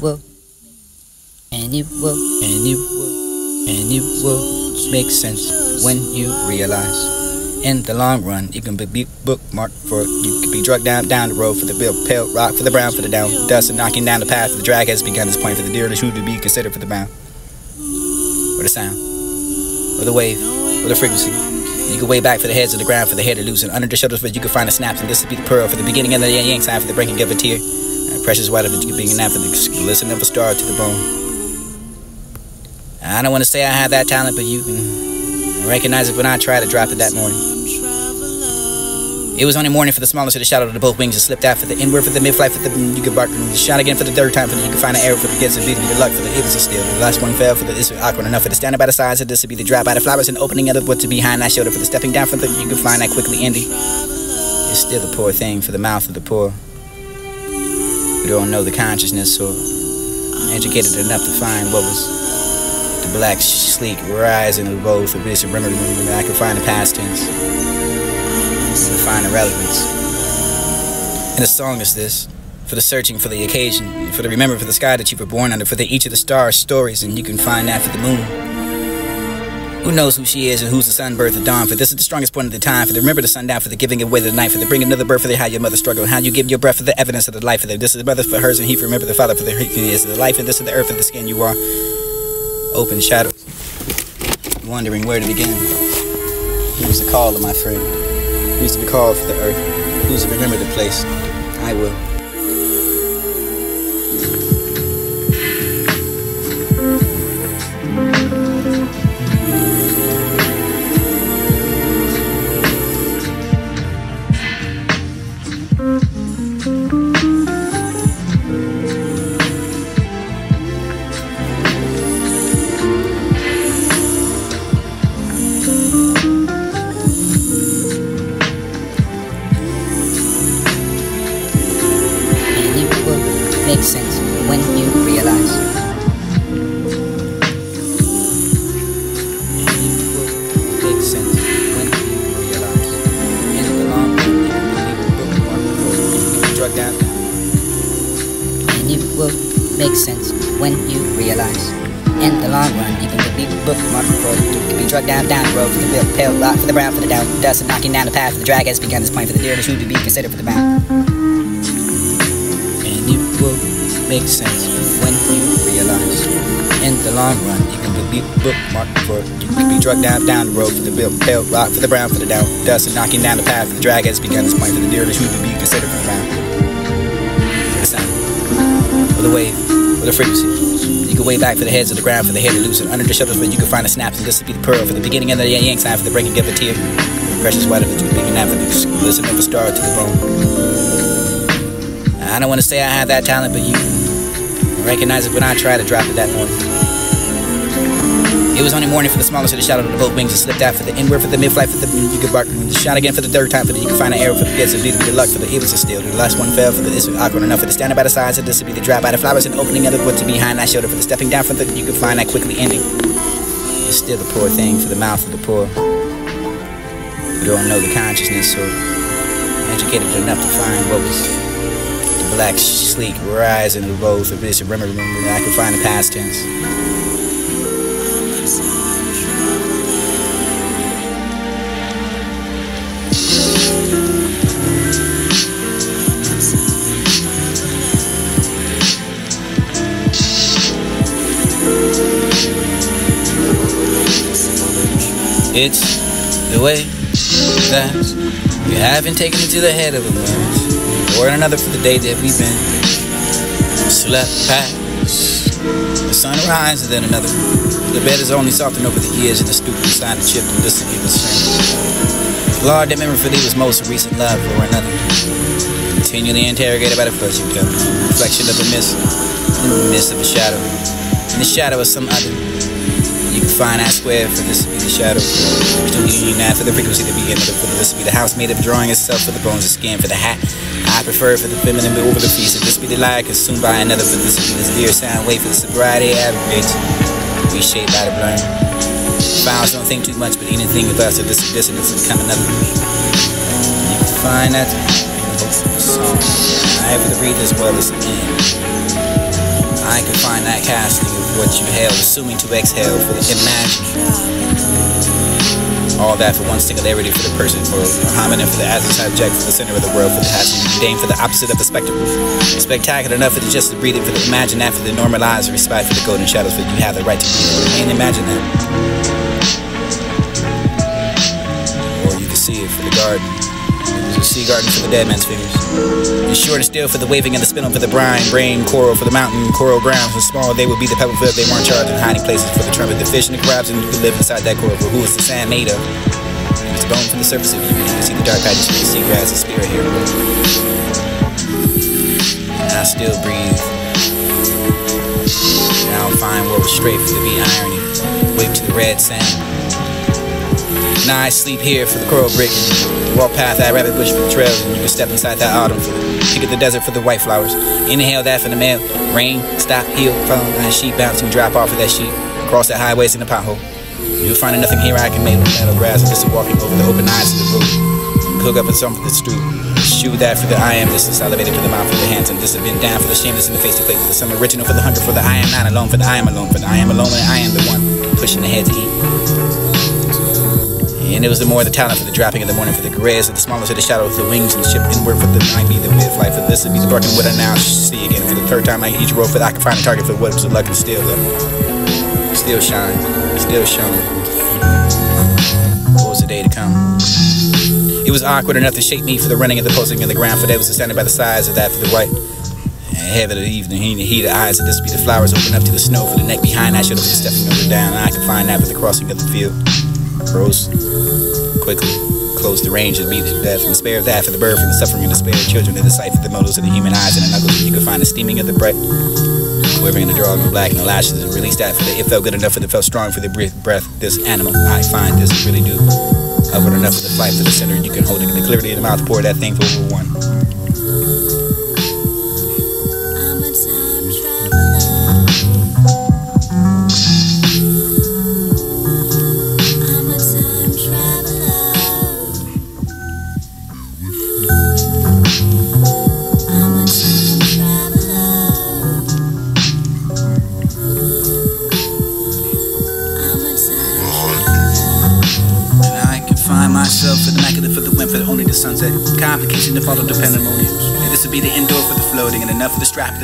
will and it will make sense when you realize in the long run you can be bookmarked for you can be drugged down down the road for the bill pale rock for the brown for the down. Dust and knocking down the path for the drag has begun. This point for the deer and the to be considered for the bound. Or the sound. Or the wave. Or the frequency. You can way back for the heads of the ground for the hair to loosen. Under the shoulders but you can find the snaps and this would be the pearl for the beginning of the yang sign for the breaking of a tear. and precious water that you can be an for the glisten of a star to the bone I don't want to say I have that talent, but you can recognize it when I try to drop it that morning. It was only morning for the smallest of the shadow of the both wings and slipped out for the inward for the mid-flight for the you could bark and shot again for the third time for the you could find an arrow for the gets and beat the luck for the was a steal. The last one fell for the this was awkward enough for the standing by the sides of this would be the drop out of flowers and opening of the what to be behind that shoulder for the stepping down from the you could find that quickly ending. It's still a poor thing for the mouth of the poor. We don't know the consciousness or educated enough to find what was the black, sleek, rising of both of this. Remember, remember, I can find the past tense. Can find the relevance. And a song is this for the searching for the occasion, for the remember for the sky that you were born under, for the each of the stars stories, and you can find that for the moon. Who knows who she is and who's the sun, birth, or dawn? For this is the strongest point of the time. For the remember the sundown, for the giving away the night, for the bringing another birth, for the how your mother struggled, how you give your breath for the evidence of the life of the. This is the mother for hers, and he for remember the father for the he is the life, and this is the earth, and the skin you are open shadows, wondering where to begin. Who's the call of my friend? Who's to be called for the earth? Who's to remember the place? I will. Makes sense when you realize. Makes sense when you realize. In the long run, you can drug down. And it will make sense when you realize. In the long run, you can be bookmarked for you can be drugged down down the road for the bill, pale rock for the brown for the down dust and knocking down the path for the drag has begun this point for the deer the shoe to be considered for the bound make sense when you realize. In the long run, you can be bookmarked for you can be drugged down down the road for the bill, pale rock for the brown for the down dust and knocking down the path for the drag has begun this point for the deer that to be considered for the ground. For the sound, for the wave, for the frequency. You can way back for the heads of the ground for the hair to loosen under the shoulders, but you can find the snaps and this to be the pearl for the beginning of the yang sign for the breaking of a tear. Precious water that you thinking that for the listen of a star to the bone. I don't want to say I have that talent, but you recognize it when I try to drop it that morning. It was only morning for the smallest of the shadow of the both wings and slipped out for the inward for the mid-flight for the you could bark and shot again for the third time for the you can find an arrow for the gets and the luck for the it was a steal. The last one fell for the this was awkward enough for the standing by the sides of this would be the drop by the flowers and opening of the wood to behind that shoulder for the stepping down from the you can find that quickly ending. It's still a poor thing for the mouth of the poor. You don't know the consciousness or educated enough to find what was black, sleek, rising the road for this. Remember, remember, I can find the past tense. It's the way that you haven't taken it to the head of a man or another for the day that we've been slept past. The sun rises, and then another. The bed is only softened over the years, and the stupid sign of chipped and distant the same. Lord, that memory for thee was most recent love or another. Continually interrogated by the fuzzy cup, reflection of the mist, in the midst of a shadow, in the shadow of some other. Find that square for this to be the shadow. Between union for the frequency to be begin, for this to be the house made of drawing itself for the bones of skin, for the hat I prefer for the feminine but over the feast. If this be the lie, consumed by another for this to be this dear sound. Wait for the sobriety average. Reshaped by the blur. Files don't think too much, but anything with us, if this dissonance and come another. You find that song. I have the breathe as well as the end. I can find that casting of what you hail, assuming to exhale for the imagine. All that for one singularity for the person, for a homonym for the as subject, for the center of the world, for the passing dame, for the opposite of the spectacle. Spectacular enough for the just to breathe it, for the imagine that, for the normalized respect for the golden shadows, for you have the right to breathe and imagine that. Or you can see it for the garden. A sea garden for the dead man's fingers. And short and still for the waving and the spinning for the brine, brain, coral for the mountain, coral grounds. And small they would be the pebble field, they weren't charged in hiding places for the trumpet, the fish and the crabs, and you could live inside that coral. Who is the sand made of? It's bone from the surface of you. You can see the dark patches from the seagrass, and spirit here. And I still breathe. And I'll find what was straight for the be irony. Wake to the red sand. Now I sleep here for the coral brick walk past that rabbit bush for the trails and you can step inside that autumn for the of the desert for the white flowers. Inhale that for the male. Rain, stop, heal, fall, and sheep bouncing, drop off of that sheep. Cross that highways in the pothole. You'll find nothing here I can make with metal grass just walking over the open eyes of the road. Hook up with something that's true. Shoe that for the I am, this is elevated for the mouth for the hands, and this has been down for the shameless in the face to face. For some original for the hunger, for the I am not alone, for the I am alone, for the I am alone, and I am the one pushing ahead to eat. And it was the more the talent for the dropping of the morning for the grays, of the smallest of the shadow of the wings and the ship inward for the night be the width life for this would be the broken what I now see again for the third time like each road for that I can find a target for what was the luck and still though. Still shine, still shone. What was the day to come? It was awkward enough to shape me for the running of the posting in the ground, for there was standing by the sides of that for the white. And heavy the evening, he heat the eyes of this be the flowers open up to the snow for the neck behind I should have been stepping over down, and I can find that for the crossing of the field. Rose quickly, close the range and beat it death, and spare of that for the birth and the suffering and despair of children, and the sight of the motives of the human eyes and the knuckles, you can find the steaming of the breath, quivering in the draw of the black and the lashes, and release that for the, it felt good enough for the felt strong for the breath, breath, this animal, I find this really do. Upward enough for the flight for the center, and you can hold it, the clarity in the mouth, pour that thing for one.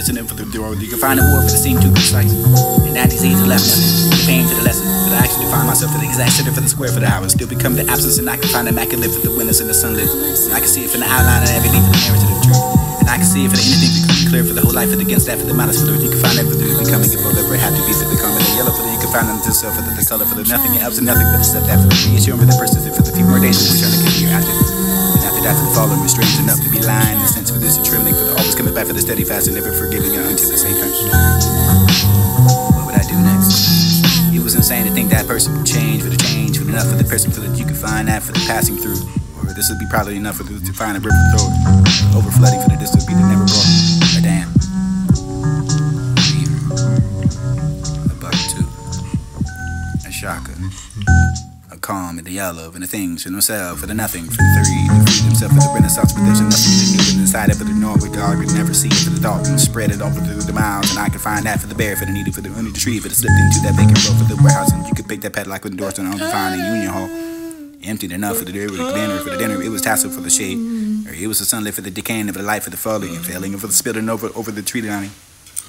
Enough for the in the. You can find a war for the seem too precise. And at these age left nothing. The pain for the lesson. But I actually find myself for the exact center for the square for the hours. Still become the absence and I can find the immaculate for the winners and the sunlit. And I can see it from the outline of every leaf of the narrative of the truth. And I can see it for the anything becoming clear for the whole life the against that for the malice for the you can find it for the becoming it had to be for the becoming the yellow for the you can find it yourself for the, the color for the nothing else and nothing but the stuff that for the reassuring for the persistent for the few more days and return to get here after. That for the falling was strange enough to be lying the sense for this and trembling for the always coming back for the steady fast and never forgiving until uh, the same time. What would I do next? It was insane to think that person would change for the change for enough for the person for that you could find that for the passing through. Or this would be probably enough for the, to find a river through. Over flooding for the this be the never brought calm and the yellow and the things for themselves for the nothing for the three to free themselves for the renaissance but there's nothing to and inside it for the we dog could never see it for the thought and spread it over through the miles and I can find that for the bear for the needle for the under the tree for the slipped into that vacant road for the warehouse and you could pick that like with the doors on the find Union Hall emptied enough for the dinner, for the dinner, for the dinner. It was tassel for the shade, or it was the sunlit for the decaying of the light for the falling and failing, and for the spilling over over the tree lining.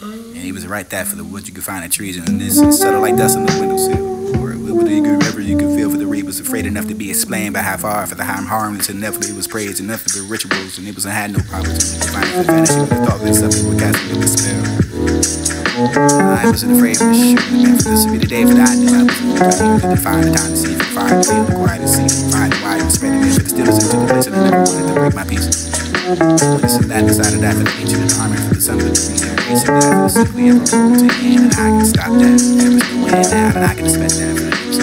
And he was right that for the woods you could find in trees, and this is subtle like dust on the windowsill, whatever you could river you could feel for the was afraid enough to be explained by how far for the harm harmless and never it was praised enough for the rituals, and it was had no to find the vanishing of the thought that something would cast me with spell. I wasn't afraid of the shoot the man for this would be the day that I knew I was going to define the time to see the fire, feel the quiet and see, find the wide and spreading it, but the stillness into the place and I never wanted to break my peace. This and that decided that for the ancient and armor for the sun of the reason that for the simply ever to end and I can stop that. There was no way now and I can spend that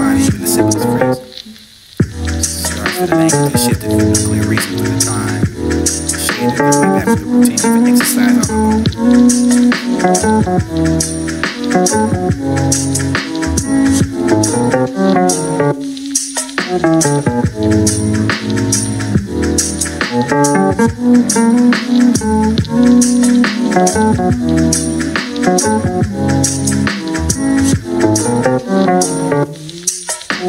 find even the simplest phrase. Start for the language and shifted for the clear reason through the time. Shaded the way back the routine, even exercise on the. And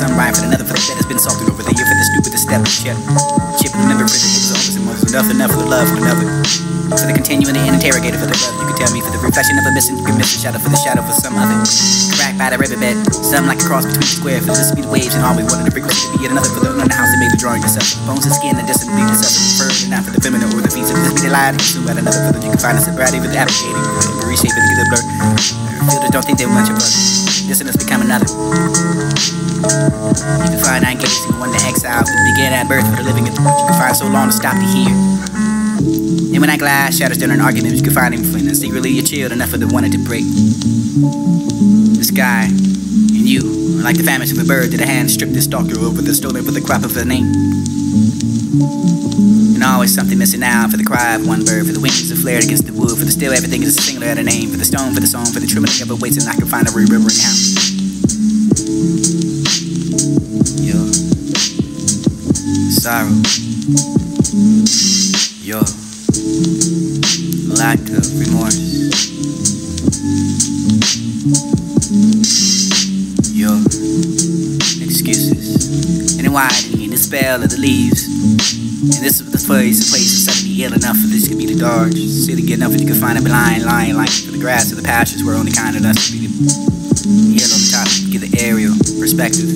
another sunrise, for another, for the bed that's been salted over the year, for the stupidest step, chip, chip, remember for the overs, and mothers, enough, enough for the love, for another. For the continuing, the interrogator, for the love, you can tell me, for the reflection of a missing, you can miss the shadow, for the shadow, for some other. Cracked by the riverbed, something like a cross between the square, for the speed of waves, and always wanted the frequency to be yet another, for the the house that made the drawing yourself, bones and skin, and distant bleed yourself, fur, and not for the feminine or the feet, so this be the lie, to consume at another, for the you can find a the applicating, for the reshaping, to the blur. Fielders don't think they're much of us. Dissonance become another. You can find nine gates in one to exile, to begin at birth for the living, you can find so long to stop to hear. And when that glass shatters down an argument, you can find him and secretly you're chilled enough for the wanted to break. The sky and you are like the famished of a bird that a hand stripped the stalker over the stolen for the crop of a name. And always something missing out for the cry of one bird, for the wings that flared against the wood, for the still everything is a singular at a name, for the stone, for the song, for the trembling of a weight, and I can find a remembering how. Your sorrow, your lack of remorse, your excuses, and widening the spell of the leaves. And this is the place, the place is suddenly ill enough for this to be the dark city, get enough that you can find a blind lying like for the grass or the pastures where only kind enough to be the hill on the top, get the aerial perspective.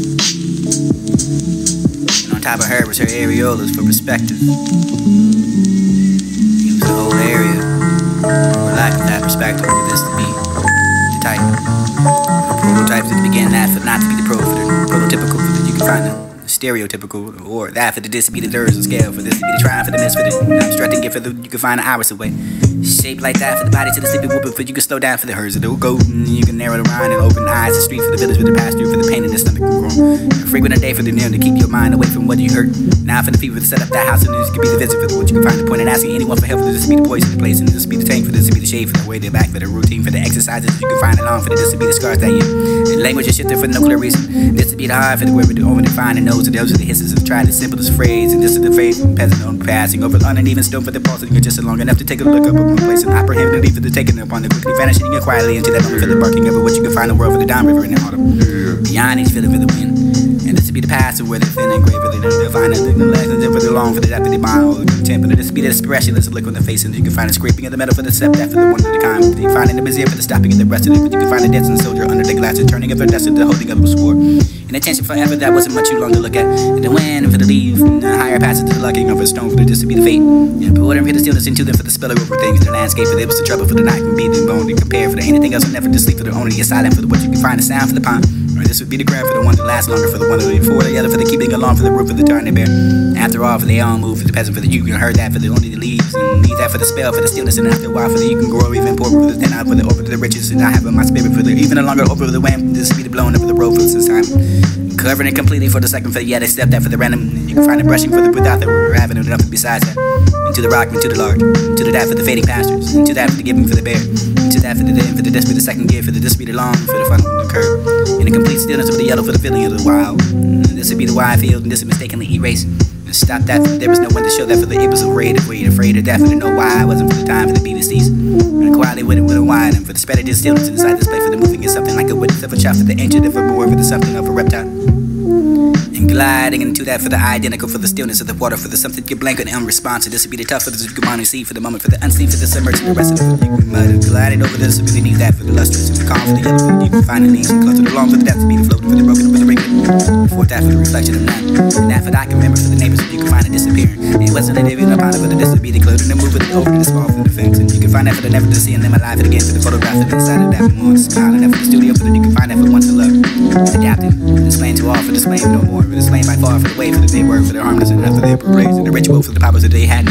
And on top of her was her areolas for perspective. It was the whole area. For lack of that perspective, for this to be the type. The prototypes that began that for not to be the pro, for the prototypical, for that you can find the stereotypical, or that for the this to be the scale, for this to be the trying, for the miss, for the obstructing gift, for the you can find the hours away. Shaped like that for the body to the sleeping whooping, for you can slow down for the herds the go, you can narrow the mind and open eyes, the street for the village, for the past through, for the pain in the stomach grow. Frequent a day for the nail to keep your mind away from what you hurt. Now for the fever to set up that house, and this could be the visit for the what you can find the point in asking anyone for help, for this to be the poison, the place, and this to be the tank, for this to be the shade, for the way they're back, for the routine, for the exercises you can find along, for this to be the scars that you. The language is shifted for no clear reason. This to be the hard for the word, over the fine and nose, and those are the hisses of trying the simplest phrase, and this is the faith, peasant on passing over uneven stone for the pulse, and you're just long enough to take a look up place and apprehend for the taking upon the quickly vanishing and quietly into that moment for the barking of it, what you can find the world for the down river in the autumn. Beyond each feeling for the wind. And this to be the of where the thin and graver than the divine and the legend for the long for the depth of the mind or the. And this be the expression, this look on the face, and you can find the scraping of the metal for the step, for the one of the kind. You find in the museum for the stopping of the rest of it, but you can find the dancing soldier under the glass and turning of their destiny, the holding of a sword. And attention forever, that wasn't much too long to look at. And the wind for the leaf, and the higher passage to the lucking of a stone for the just to be the fate. And put whatever hit the stillness into them for the spelling over things, the landscape for the was the trouble for the night and beating the bone to compare for the anything else, and never to sleep for the only silent for the what you can find, the sound for the pond. Or this would be the ground for the one that lasts longer, for the one that before the other, for the keeping along, for the roof of the turn bear. After all, for the all move, for the peasant, for the you can heard that, for the only the leaves, and leaves that for the spell, for the stillness, and after a while, for the you can grow even poor, for the thin out, for the over to the riches, and I have in my spirit, for the even a longer over the wham, this be the blowing up of the road for this time. Covering it completely for the second for the yeah, they stepped that for the random. You can find it brushing for the without the avenue, nothing besides that. Into the rock, into the large, into the that for the fading pastures, into that for the giving for the bear, into that for the for the be the second gear, for the this be long, for the fun the curve. In the complete stillness of the yellow for the feeling of the wild. This would be the I feel, and this is mistakenly erased. Stop that, there was no one to show that for the it was afraid, afraid, afraid of death, and to know why I wasn't for the time for the BBCs. Quietly with a wine, and for the spread of stillness inside this place for the moving is something like a witness of a child for the ancient, of a more for the something of a reptile. And gliding into that for the identical for the stillness of the water for the something get blank and unresponsive. This would be the tough for the Zucumani sea for the moment for the unseen for the submerged and the rest of the mud. Gliding over this be beneath that for the lustrous and the calm for the yellow for the deep finding leaves and the long for the depth to be the floating for the broken for the wrinkling. Before that for the reflection of night. And that for the I can remember for the neighbors you can find it disappearing. And it wasn't a living upon it for the this would be the clothing and moving over to the small for the fence. And you can find that for the never to see and them alive and again for the photograph for the inside of that more smile and that for the studio for the you can find that for once to love. Adapting, displaying to all for displaying no more, for displaying by far for the way for the they were for their harmless and for their praise and the ritual for the powers that they had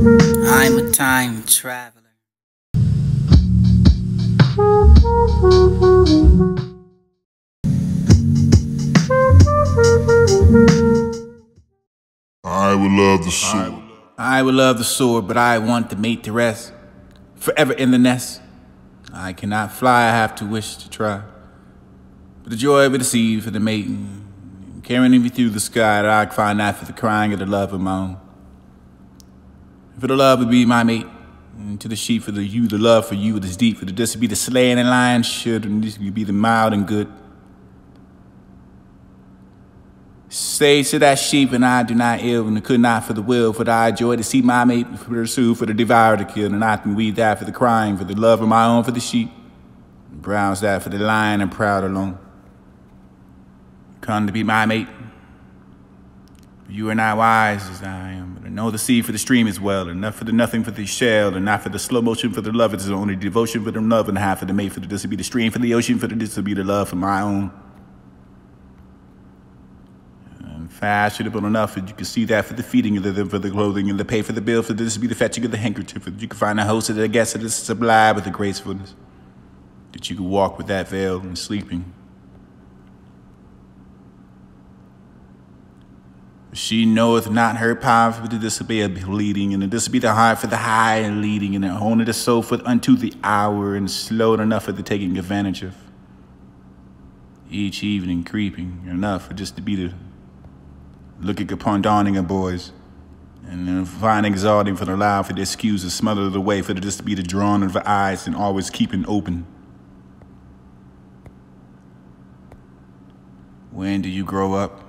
I'm a time traveler. I would love the sword. I would love the sword, but I want the mate to rest forever in the nest. I cannot fly, I have to wish to try. But the joy of the sea for the mating, carrying me through the sky, that I can find that for the crying of the love of my own. For the love would be my mate, and to the sheep for the you, the love for you is deep, for the this be the slaying and lion should, and this be the mild and good. Say to that sheep, and I do not ill, and could not for the will, for I joy to see my mate pursue, for the devour to kill, and I can weed that for the crying, for the love of my own, for the sheep. And browse that for the lion and proud alone. Come to be my mate. You are not wise as I am, I know the sea for the stream as well, enough for the nothing for the shell, and not for the slow motion for the love, it is only devotion for the love, and half for the mate, for the this will be the stream, for the ocean, for the this will be the love for my own. fashionable enough that you can see that for the feeding of them, for the clothing, and the pay for the bill, for this to be the fetching of the handkerchief, that you can find a host of the guests that is sublime with the gracefulness, that you can walk with that veil and sleeping. She knoweth not her power for the disobey of bleeding, and this be the heart for the high and leading, and the only the soul for unto the hour, and slow enough for the taking advantage of. Each evening creeping enough for just to be the looking upon dawning of boys, and then find exalting for the loud for the excuses, smother the way for the just to be the drawn of the eyes and always keeping open. When do you grow up?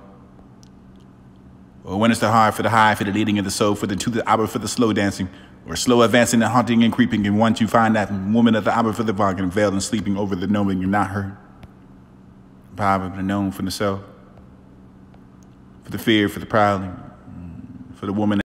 Or when is the hard for the high for the leading of the soul for the to the hour for the slow dancing? Or slow advancing and hunting and creeping, and once you find that woman at the hour for the bargain, veiled and sleeping over the knowing you're not heard. Probably known for the self for the fear, for the prowling, for the woman